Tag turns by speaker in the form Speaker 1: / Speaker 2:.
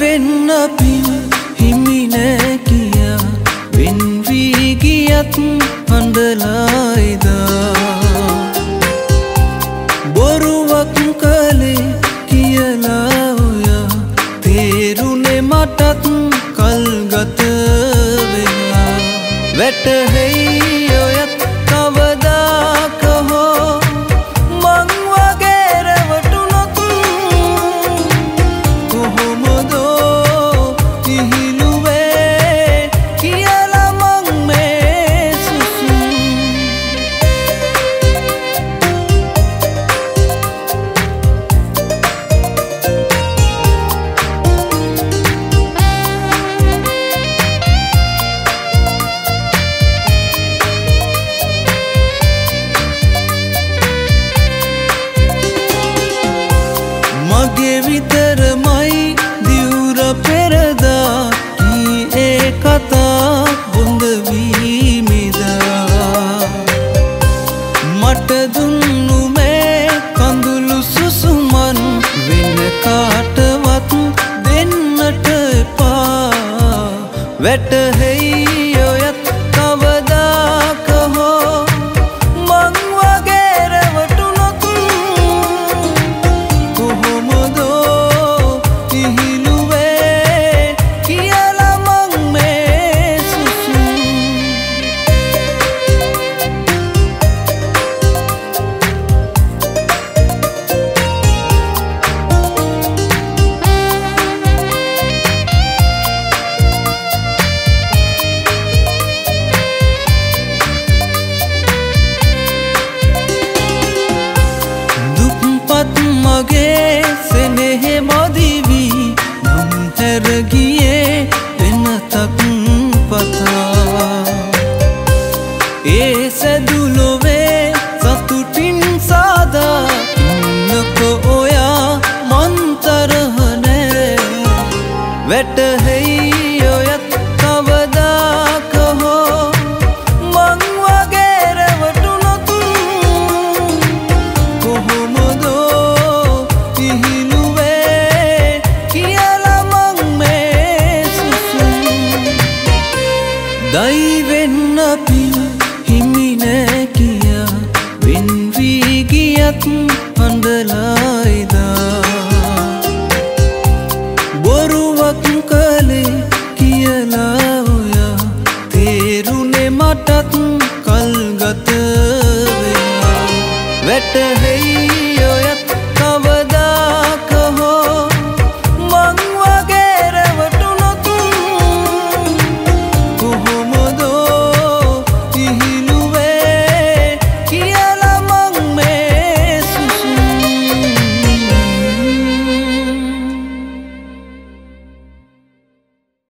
Speaker 1: වෙන්න පින් හිමි නෑ කියා. වෙන්වී ගියත් හඬලායිදා බොරුවක් කළේ කියලා ඔයා. තේරුනේ මටත් කල්ගත වෙලා. වැටහෙයි ඔයත් වැටහෙයි ඔයත් සැදුලොවේ සතුටින් සාදා ඉන්නක ඔයා මන්තරහනෑ වැටහෙයි ඔයත් කවදාක හෝ මං වගේ රැවටුනොත් කොහොමදෝ ඉහිලුවේ කියලා මං මේ සුසුම් දයිවෙන්න පින් හිමි නෑ කියා වෙන්වී ගියත් හඬලායිදා